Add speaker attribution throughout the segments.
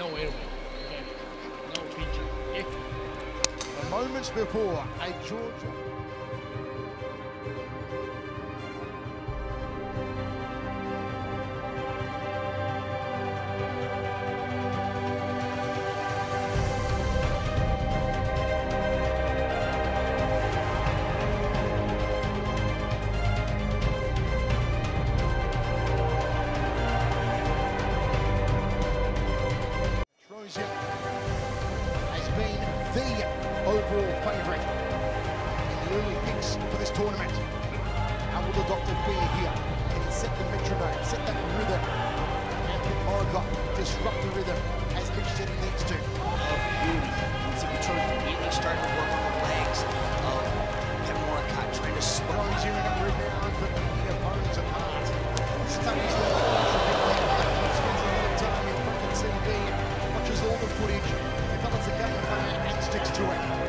Speaker 1: No airway. No. Yeah.
Speaker 2: The moments before a Giorgio. The overall favourite in the early picks for this tournament. How will the Doctor fare here? Can he set the metronome, set that rhythm? And can Morakot disrupt the rhythm as Mitch said he needs to?
Speaker 3: beauty. And so Petrov immediately started to work on the legs of Pet Moricott, trying to slow
Speaker 2: Throws in a rebound for beating opponents apart. Studies the spends a lot of time in front of the TV, watches all the footage, to it.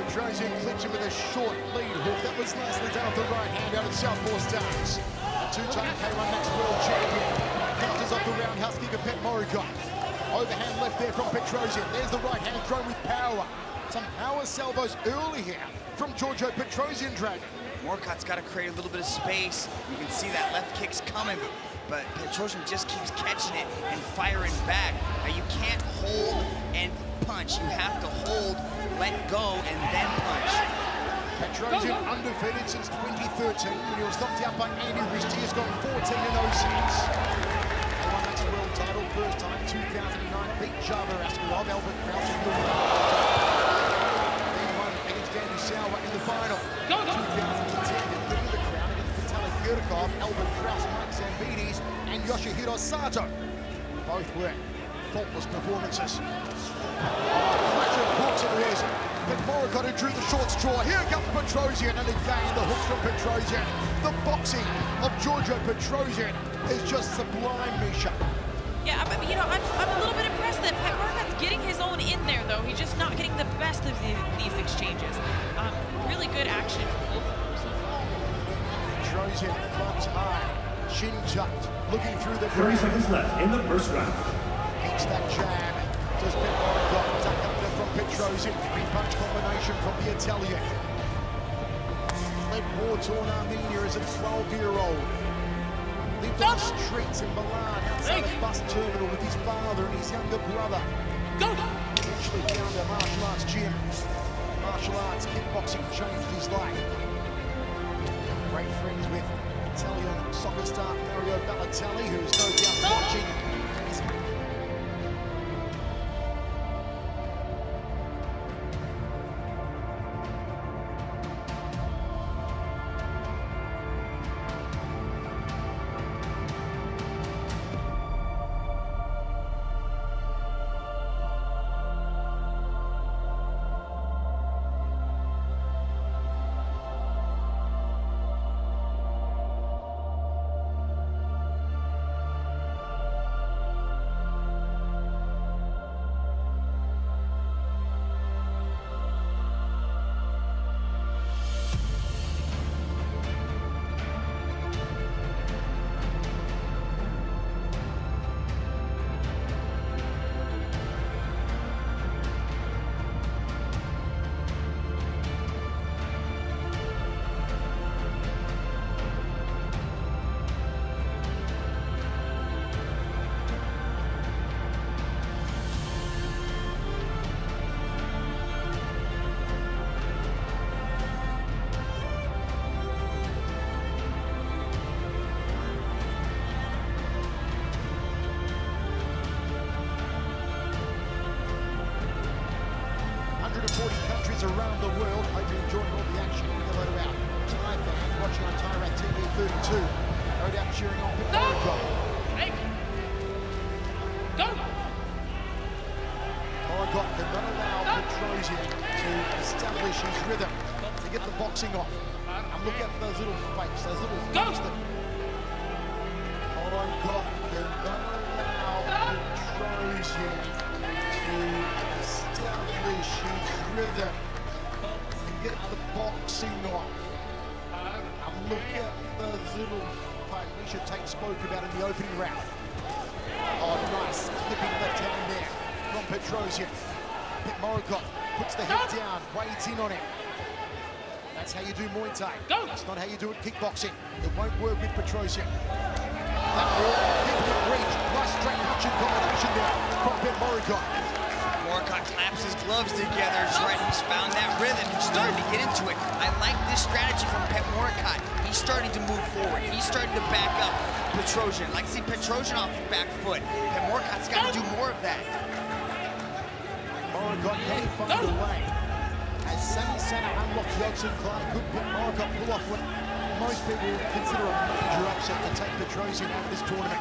Speaker 2: Petrosyan clips him with a short lead hook. That was nicely done off the right hand out of Southpaw Stars. A two-time K1 Max World Champion. Counters off the roundhouse kick Petchmorakot. Overhand left there from Petrosyan. There's the right hand thrown with power. Some power salvos early here from Giorgio Petrosyan Dragon.
Speaker 3: Morakot's got to create a little bit of space. You can see that left kick's coming, but Petrosyan just keeps catching it and firing back. Now you can't hold and punch. You have to hold, let go, and then punch.
Speaker 2: Petrosyan undefeated since 2013 when he was knocked out by Andy Ristie. He has gone 14 and 0 since. World title first time 2009, beat Jabar Askerov, Albert Kraus in the winner. Then won Souwer in the final.
Speaker 1: Go, go!
Speaker 2: 2010, defending the crown against Vitaly Gurkov, Albert Kraus, Mike Zambidis, and Yoshihiro Sato. Both were faultless performances. Pressure hooks it was. But Morakot who drew the short straw. Here comes Petrosyan and again the hooks from Petrosyan. The boxing of Giorgio Petrosyan is just sublime, Miesha.
Speaker 4: Yeah, I mean, you know, I'm, I'm a little bit impressed that Petchmorakot's getting his own in there, though. He's just not getting the best of the, these exchanges. Um, really good action from both of them so far.
Speaker 2: Petrosyan clubs high, chin tucked, looking through the
Speaker 5: 30
Speaker 2: crowd.
Speaker 5: seconds left in the first round.
Speaker 2: Hits that jab. Does Petchmorakot tuck under from Petrosyan. Three punch combination from the Italian. Fled war-torn Armenia as a 12-year-old. Lived on the streets in Milan outside a bus terminal with his father and his younger brother.
Speaker 1: Go!
Speaker 2: Eventually found a martial arts gym. Martial arts kickboxing changed his life. Great friends with Italian soccer star Mario Balotelli, who's no doubt watching. Petrosyan to establish his rhythm, to get the boxing off. And look out for those little fakes, those little fakes that Morakot cannot allow Petrosyan to establish his rhythm, to get the boxing off. And look at those little fakes Miesha Tate spoke about in the opening round. Oh, nice. Flipping left hand there from Petrosyan. Petchmorakot puts the head down, wades in on him. That's how you do Muay Thai.
Speaker 1: Go!
Speaker 2: That's not how you do it kickboxing. It won't work with Petrosyan. That ball, difficult reach. Nice straight punching combination there from Pit Moricott.
Speaker 3: Morakot claps his gloves together, trying, he's found that rhythm, he's starting to get into it. I like this strategy from Petchmorakot. He's starting to move forward, he's starting to back up Petrosyan. I like to see Petrosyan off the back foot. Petchmorakot's got to do more of that.
Speaker 2: Morakot can he find a way? As Samy Sana unlocks Yodsanklai, could Petchmorakot pull off what most people consider a major upset to take Petrosyan out of this tournament?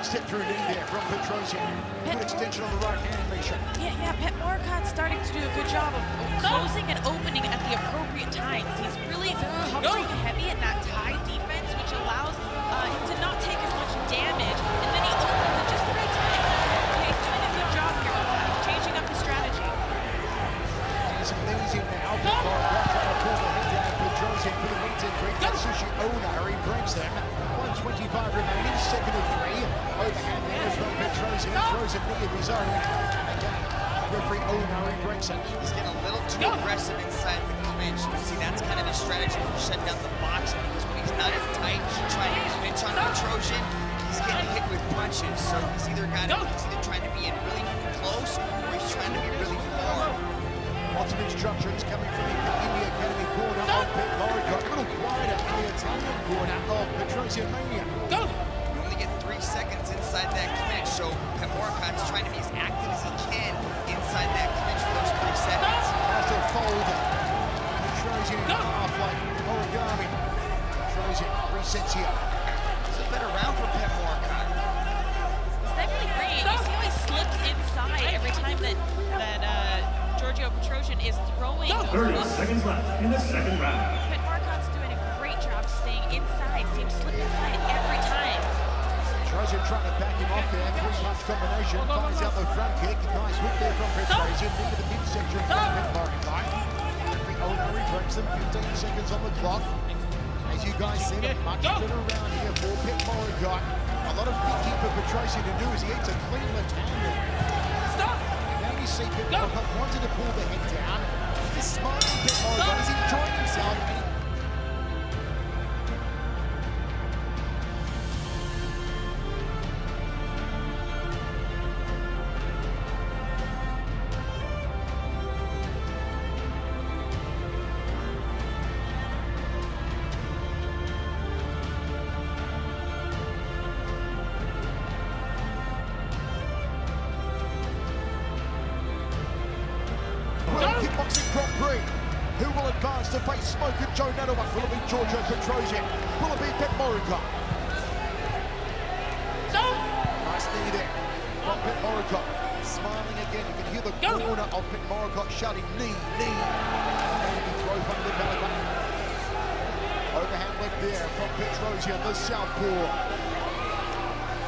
Speaker 2: Step through knee there from Petrosyan. Good extension on the right hand, Miesha.
Speaker 4: Yeah, yeah, Petchmorakot's starting to do a good job of of closing and opening at the appropriate times. He's really covering heavy in that tie defense, He's
Speaker 2: amazing now. Petchmorakot trying to the head down. Petrosyan for the meet and greet. Sushi Onar, he brings them. 125 remaining, second of three. Overhand there from Petrosyan. Throws a knee of his own. And again, referee Onar, he breaks it.
Speaker 3: He's getting a little too aggressive inside the clinch. You see, that's kind of his strategy for shutting down the boxing because when he's not as tight, trying to clinch on Petrosyan, he's getting hit with punches. So he's either got to,
Speaker 2: Lots of instructions coming from the India Academy corner of Pit Moricott. A little wider in the Italian corner of Petrosyan Mania.
Speaker 1: Go!
Speaker 3: You only get three seconds inside that clinch, so Petchmorakot's trying to be as active as he can inside that clinch for those three seconds.
Speaker 2: Has to fold. Petrosyan in half like origami. Petrosyan resets here.
Speaker 4: Is throwing
Speaker 5: 30
Speaker 4: hooks.
Speaker 5: seconds left in the second round.
Speaker 4: But Morakot's doing a great job staying inside. See him slip inside every time.
Speaker 2: Petrosyan trying to back him off there. Three punch combination. Finds out the front kick. Nice whip there from Petrosyan. Into the midsection from Petchmorakot. Referee Onari breaks them. 15 seconds on the clock. As you guys said, a much better round here for Petchmorakot. A lot of thinking for Petrosyan to do as he eats a clean left hand there.
Speaker 1: Stop!
Speaker 2: Wanted to pull the head down. This smiling Pit Moricott is enjoying himself. Kickboxing Grand Prix. Who will advance to face Smoker Joe Nattawut? Will it be Giorgio Petrosyan? Will it be Petchmorakot?
Speaker 1: Stop!
Speaker 2: Nice knee there from Petchmorakot. Smiling again. You can hear the
Speaker 1: Go.
Speaker 2: corner of Petchmorakot shouting knee, knee. Maybe throw from the. Overhand left there from Petrosyan, the southpaw.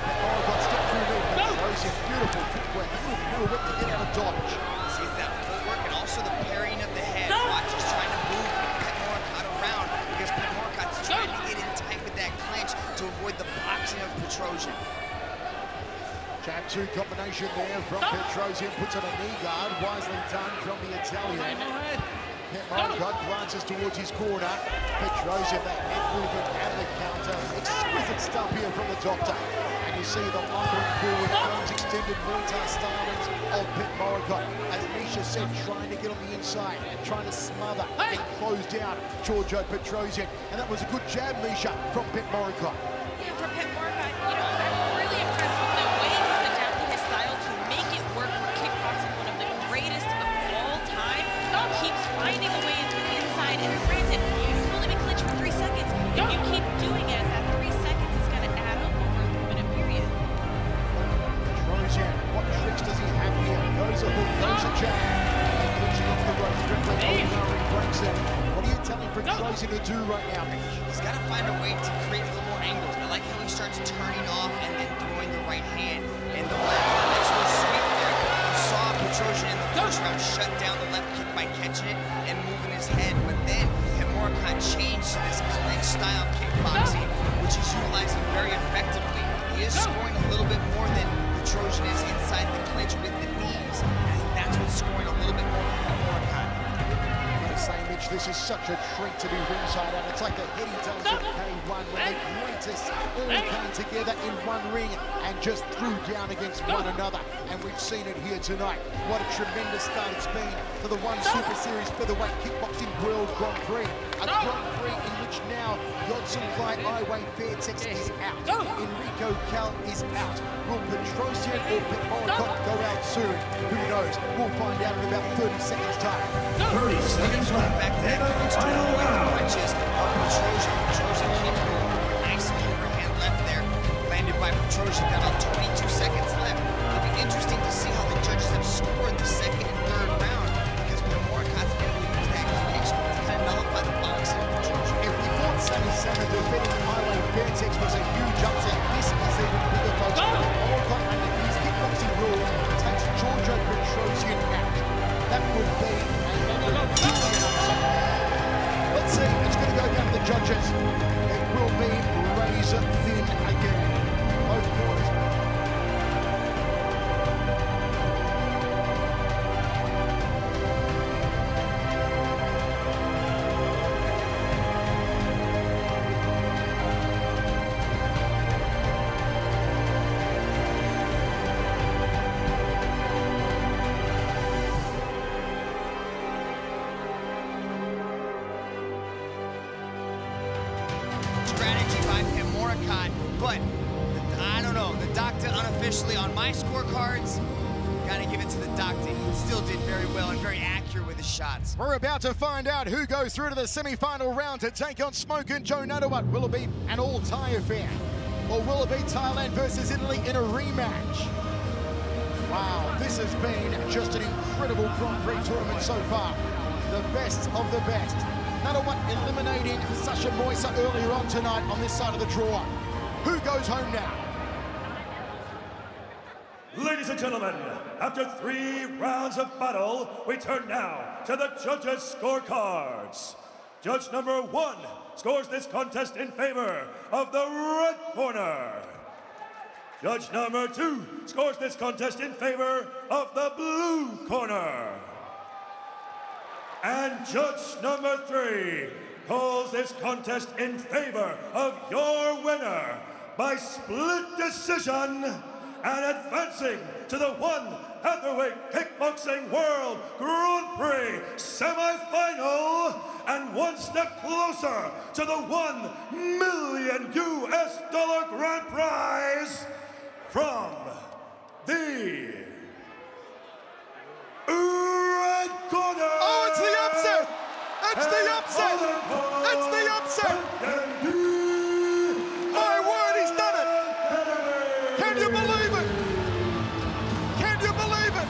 Speaker 2: Petchmorakot step through knee. Petrosyan, beautiful footwork. A little pirouette to get out of dodge.
Speaker 3: See that footwork and also the parrying of the head. Watch, he's trying to move Petchmorakot around because Petchmorakot's trying to get in tight with that clinch to avoid the boxing of Petrosyan.
Speaker 2: Jab two combination there from Petrosyan. Puts on a knee guard. Wisely done from the Italian. Petchmorakot glances towards his corner. Petrosyan, the head movement and the counter. Exquisite stuff here from the doctor. And you see the lumbering forward, arms extended Muay stylings of Petchmorakot. As Miesha said, trying to get on the inside, trying to smother and close down Giorgio Petrosyan. And that was a good jab, Miesha, from Petchmorakot.
Speaker 4: Yeah, for Petchmorakot, to
Speaker 2: do right now,
Speaker 3: He's got to find a way to create a little more angles. I like how he starts turning off and then throwing the right hand and the left. A nice little sweep there. You saw Petrosyan in the first round shut down the left kick by catching it and moving his head. But then Himurakan changed to this clinch style kickboxing, which he's utilizing very effectively. He is scoring a little bit more than Petrosyan is inside the clinch with the knees. And I think that's what's scoring
Speaker 2: Mitch, this is such a treat to be ringside and It's like the heady days of K1 when the greatest all came together in one ring and just threw down against one another. And we've seen it here tonight. What a tremendous start it's been for the One Super Series Featherweight Kickboxing World Grand Prix. A Grand Prix in which now Yodsanklai IWE Fairtex is out. Enriko Kehl is out. Will Petrosyan or Pet go out soon? Who knows? We'll find out in about 30 seconds time.
Speaker 5: 30 seconds left.
Speaker 3: back then.
Speaker 5: In the final
Speaker 3: away with the
Speaker 5: round.
Speaker 3: punches of oh, Petrosyan. Petrosyan keeps moving. Nice overhand left there. Landed by Petrosyan. Got about 22 seconds left. It'll be interesting to see how the judges have scored the second 77 to
Speaker 2: finish highway Fairtex was a huge upset. This is even bigger, folks. Oh! Orcon under these kickboxing rules takes Giorgio Petrosyan out. That would be a huge upset. Let's see. It's going to go down to the judges. It will be razor thin again.
Speaker 3: But I don't know. The doctor unofficially on my scorecards, gotta give it to the doctor. He still did very well and very accurate with his shots.
Speaker 2: We're about to find out who goes through to the semi-final round to take on Smoke and Joe Nattawut. Will it be an all-tie affair? Or will it be Thailand versus Italy in a rematch? Wow, this has been just an incredible Grand Prix tournament so far. The best of the best. Nattawut eliminating Sasha Moisa earlier on tonight on this side of the draw. Who goes home now?
Speaker 5: Ladies and gentlemen, after three rounds of battle, we turn now to the judges' scorecards. Judge number one scores this contest in favor of the red corner. Judge number two scores this contest in favor of the blue corner. And judge number three calls this contest in favor of your winner by split decision and advancing to the one Featherweight Kickboxing World Grand Prix semifinal and one step closer to the one million US dollar grand prize from the
Speaker 2: It's the upset! It's the upset! My word, he's done it! Can you believe it? Can you believe it?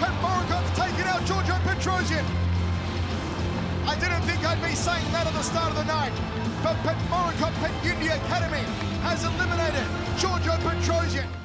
Speaker 2: Petchmorakot's taken out Giorgio Petrosyan. I didn't think I'd be saying that at the start of the night, but Pat Moricon Pet Academy has eliminated Giorgio Petrosyan.